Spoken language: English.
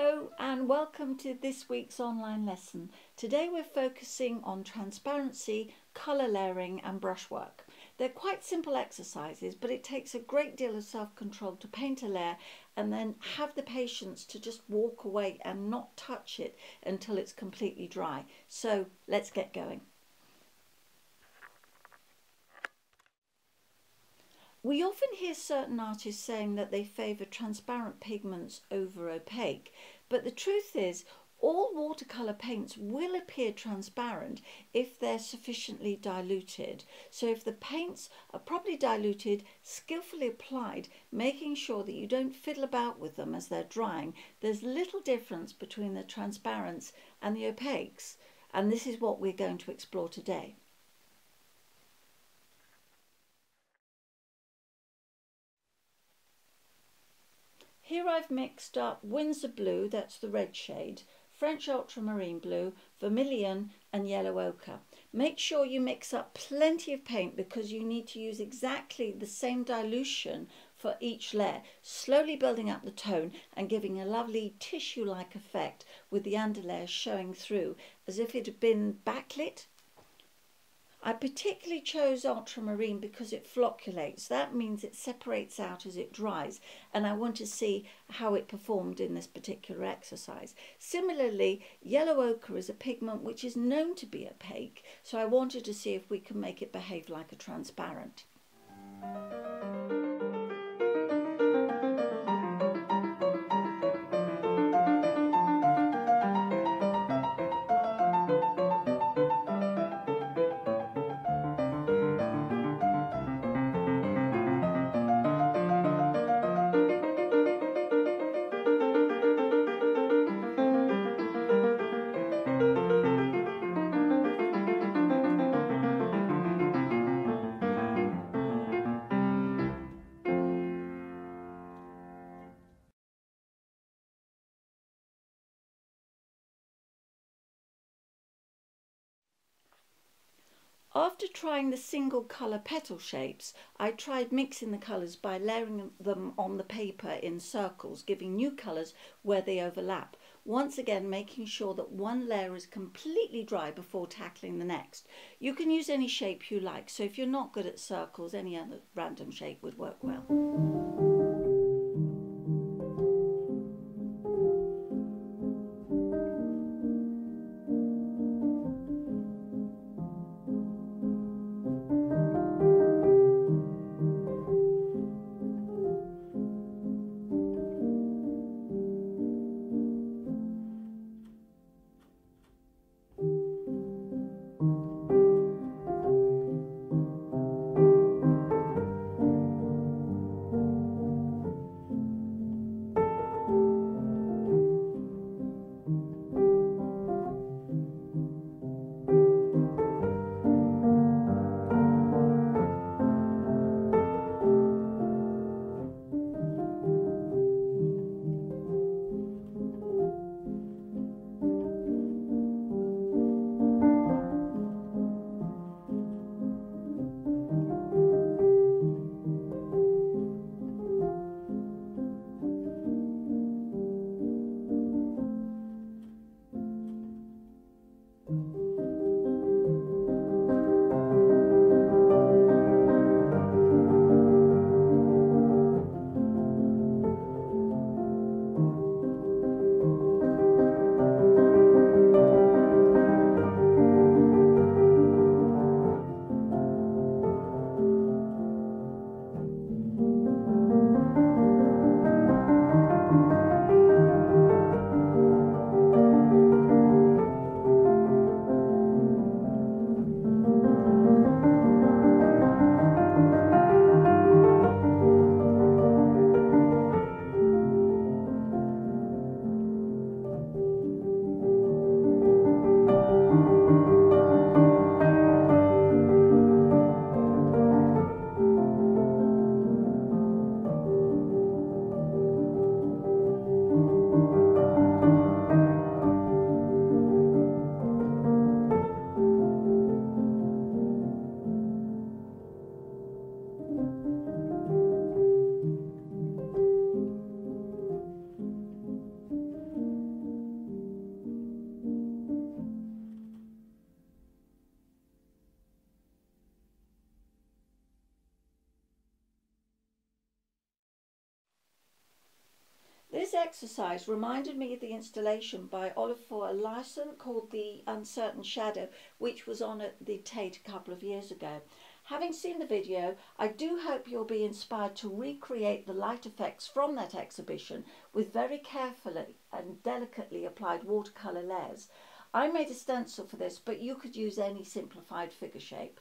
Hello and welcome to this week's online lesson. Today we're focusing on transparency, colour layering and brushwork. They're quite simple exercises but it takes a great deal of self-control to paint a layer and then have the patience to just walk away and not touch it until it's completely dry. So let's get going. We often hear certain artists saying that they favour transparent pigments over opaque, but the truth is all watercolour paints will appear transparent if they're sufficiently diluted. So if the paints are properly diluted, skillfully applied, making sure that you don't fiddle about with them as they're drying, there's little difference between the transparents and the opaques. And this is what we're going to explore today. Here I've mixed up Winsor Blue, that's the red shade, French Ultramarine Blue, Vermilion and Yellow Ochre. Make sure you mix up plenty of paint because you need to use exactly the same dilution for each layer, slowly building up the tone and giving a lovely tissue-like effect with the underlayer showing through as if it had been backlit I particularly chose ultramarine because it flocculates. That means it separates out as it dries and I want to see how it performed in this particular exercise. Similarly, yellow ochre is a pigment which is known to be opaque, so I wanted to see if we can make it behave like a transparent. After trying the single colour petal shapes, I tried mixing the colours by layering them on the paper in circles, giving new colours where they overlap. Once again, making sure that one layer is completely dry before tackling the next. You can use any shape you like, so if you're not good at circles, any other random shape would work well. Exercise reminded me of the installation by Olafur Eliasson called The Uncertain Shadow, which was on at the Tate a couple of years ago. Having seen the video, I do hope you'll be inspired to recreate the light effects from that exhibition with very carefully and delicately applied watercolour layers. I made a stencil for this, but you could use any simplified figure shape.